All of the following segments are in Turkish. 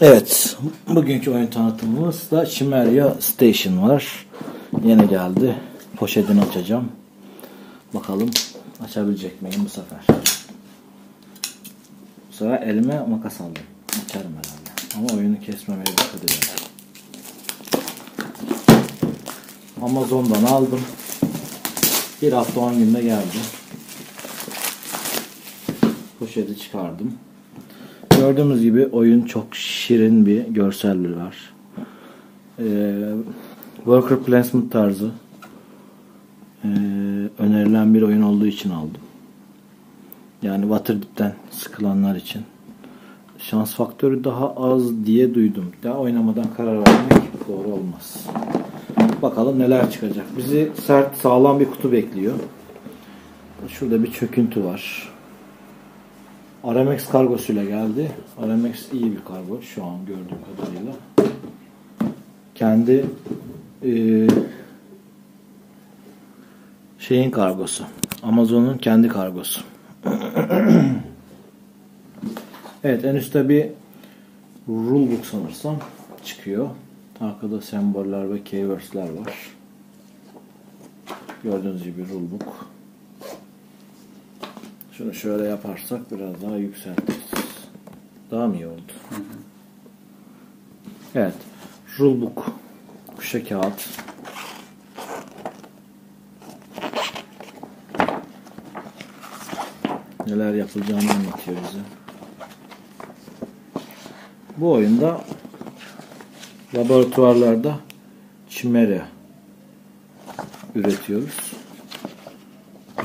Evet, bugünkü oyun tanıtımımızda Chimeria Station var. Yeni geldi. Poşetini açacağım. Bakalım açabilecek miyim bu sefer. Bu sefer elime makas aldım. Açarım herhalde. Ama oyunu kesmemeye dikkat edelim. Amazon'dan aldım. Bir hafta 10 günde geldi. Poşeti çıkardım. Gördüğümüz gibi oyun çok şirin bir görsel var. Ee, worker placement tarzı ee, önerilen bir oyun olduğu için aldım. Yani Waterdeep'ten sıkılanlar için. Şans faktörü daha az diye duydum. Daha oynamadan karar vermek doğru olmaz. Bakalım neler çıkacak. Bizi sert sağlam bir kutu bekliyor. Şurada bir çöküntü var. Aramex kargosuyla geldi. Aramex iyi bir kargo şu an gördüğüm kadarıyla. Kendi e, şeyin kargosu. Amazon'un kendi kargosu. evet en üstte bir rulebook sanırsam çıkıyor. Arkada semboller ve keywords'ler var. Gördüğünüz gibi rulebook. Şunu şöyle yaparsak biraz daha yükseltiriz. Daha mı iyi oldu? Evet. Rulebook. Kuşa kağıt. Neler yapılacağını anlatıyor bize. Bu oyunda laboratuvarlarda çimere üretiyoruz.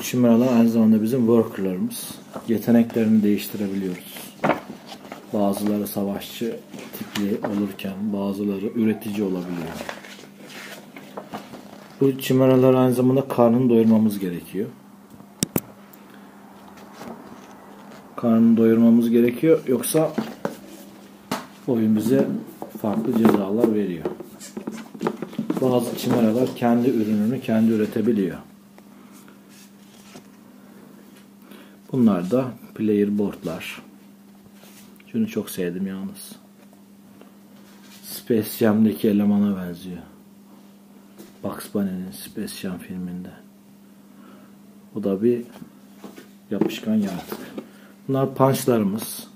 Bu çimeralar aynı zamanda bizim workerlarımız. Yeteneklerini değiştirebiliyoruz. Bazıları savaşçı tipli olurken bazıları üretici olabiliyor. Bu çimeralar aynı zamanda karnını doyurmamız gerekiyor. Karnını doyurmamız gerekiyor. Yoksa oyun bize farklı cezalar veriyor. Bazı çimeralar kendi ürününü kendi üretebiliyor. Bunlar da player boardlar. Şunu çok sevdim yalnız. Space Jam'deki elemana benziyor. Bugs Bunny'nin Space Jam filminde. Bu da bir yapışkan yaratık. Bunlar punchlarımız.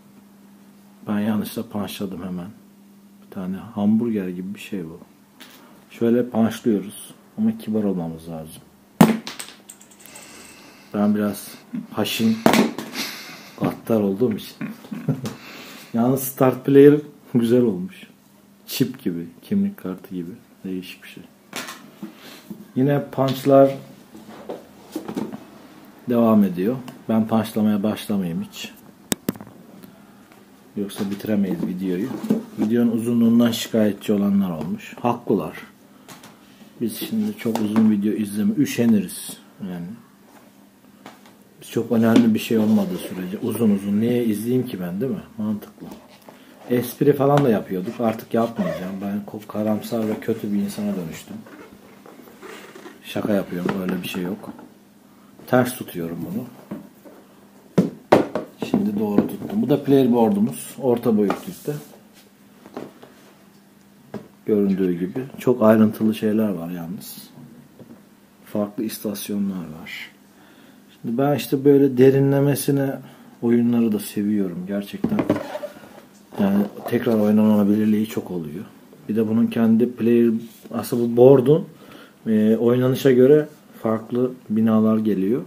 Ben yanlışla punchladım hemen. Bir tane hamburger gibi bir şey bu. Şöyle punchluyoruz. Ama kibar olmamız lazım. Ben biraz haşin attar olduğum için. Yalnız start player güzel olmuş. Çip gibi, kimlik kartı gibi. Değişik bir şey. Yine punchlar devam ediyor. Ben punchlamaya başlamayayım hiç. Yoksa bitiremeyiz videoyu. Videonun uzunluğundan şikayetçi olanlar olmuş. Haklılar. Biz şimdi çok uzun video izleme üşeniriz. Yani çok önemli bir şey olmadığı sürece uzun uzun niye izleyeyim ki ben değil mi? Mantıklı. Espri falan da yapıyorduk. Artık yapmayacağım. Ben karamsar ve kötü bir insana dönüştüm. Şaka yapıyorum. Öyle bir şey yok. Ters tutuyorum bunu. Şimdi doğru tuttum. Bu da player board'umuz. Orta boyutlukta. Göründüğü gibi. Çok ayrıntılı şeyler var yalnız. Farklı istasyonlar var. Şimdi ben işte böyle derinlemesine oyunları da seviyorum. Gerçekten yani tekrar oynanabilirliği çok oluyor. Bir de bunun kendi player aslında bu board'un e, oynanışa göre farklı binalar geliyor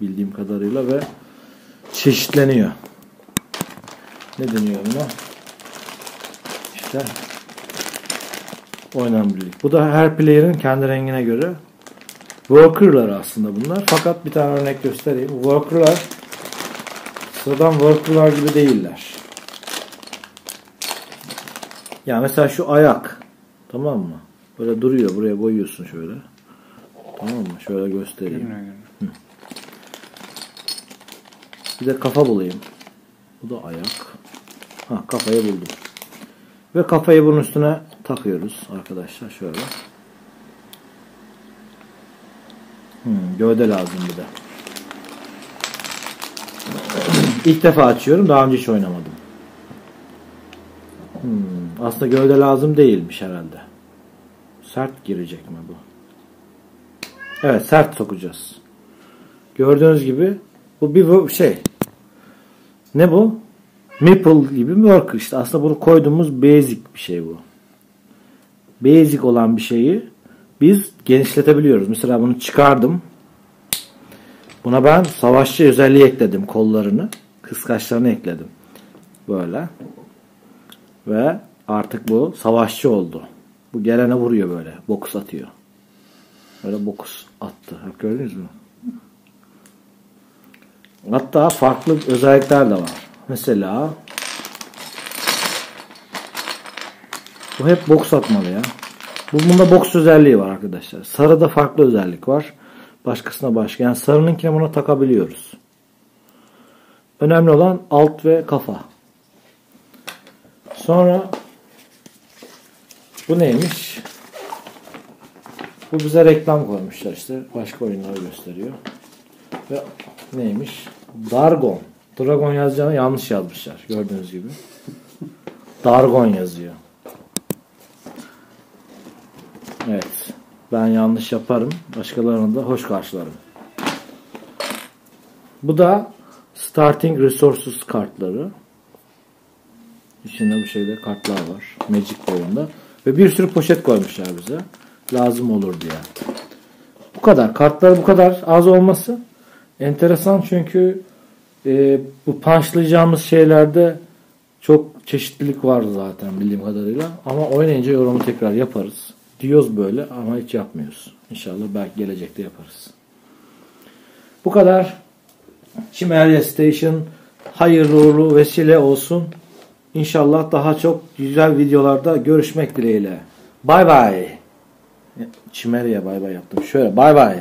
bildiğim kadarıyla ve çeşitleniyor. Ne deniyor buna? İşte oynanabilirlik. Bu da her player'ın kendi rengine göre worker'lar aslında bunlar. Fakat bir tane örnek göstereyim. Worker'lar sıradan worker'lar gibi değiller. Ya mesela şu ayak tamam mı? Böyle duruyor. Buraya koyuyorsun şöyle. Tamam mı? Şöyle göstereyim. Hı. Bir de kafa bulayım. Bu da ayak. Ha kafayı buldum. Ve kafayı bunun üstüne takıyoruz arkadaşlar şöyle. Hmm, gövde lazım bir de. İlk defa açıyorum. Daha önce hiç oynamadım. Hmm, aslında gövde lazım değilmiş herhalde. Sert girecek mi bu? Evet sert sokacağız. Gördüğünüz gibi bu bir şey. Ne bu? Maple gibi mi work işte. Aslında bunu koyduğumuz basic bir şey bu. Basic olan bir şeyi biz genişletebiliyoruz. Mesela bunu çıkardım. Buna ben savaşçı özelliği ekledim kollarını. Kıskaçlarını ekledim. Böyle. Ve artık bu savaşçı oldu. Bu gelene vuruyor böyle. Bokus atıyor. Böyle bokus attı. Bak gördünüz mü? Hatta farklı özellikler de var. Mesela bu hep boks atmalı ya. Bu bunda boks özelliği var arkadaşlar. Sarıda farklı özellik var. Başkasına başka. Yani sarınınkine buna takabiliyoruz. Önemli olan alt ve kafa. Sonra bu neymiş? Bu bize reklam koymuşlar işte. Başka oyunları gösteriyor. Ve neymiş? Dargon. Dragon yazacağını yanlış yazmışlar. Gördüğünüz gibi. Dargon yazıyor. Evet. Ben yanlış yaparım. Başkalarını da hoş karşılarım. Bu da Starting Resources kartları. İçinde bu şeyde kartlar var. Magic boyunda. Ve bir sürü poşet koymuşlar bize. Lazım olur diye. Bu kadar. Kartlar bu kadar az olması enteresan çünkü e, bu punchlayacağımız şeylerde çok çeşitlilik var zaten bildiğim kadarıyla. Ama oynayınca yorumu tekrar yaparız. Diyoruz böyle ama hiç yapmıyoruz. İnşallah belki gelecekte yaparız. Bu kadar. Chimeria Station hayırlı uğurlu vesile olsun. İnşallah daha çok güzel videolarda görüşmek dileğiyle. Bay bay. Çimeriye bay bay yaptım. Şöyle bay bay.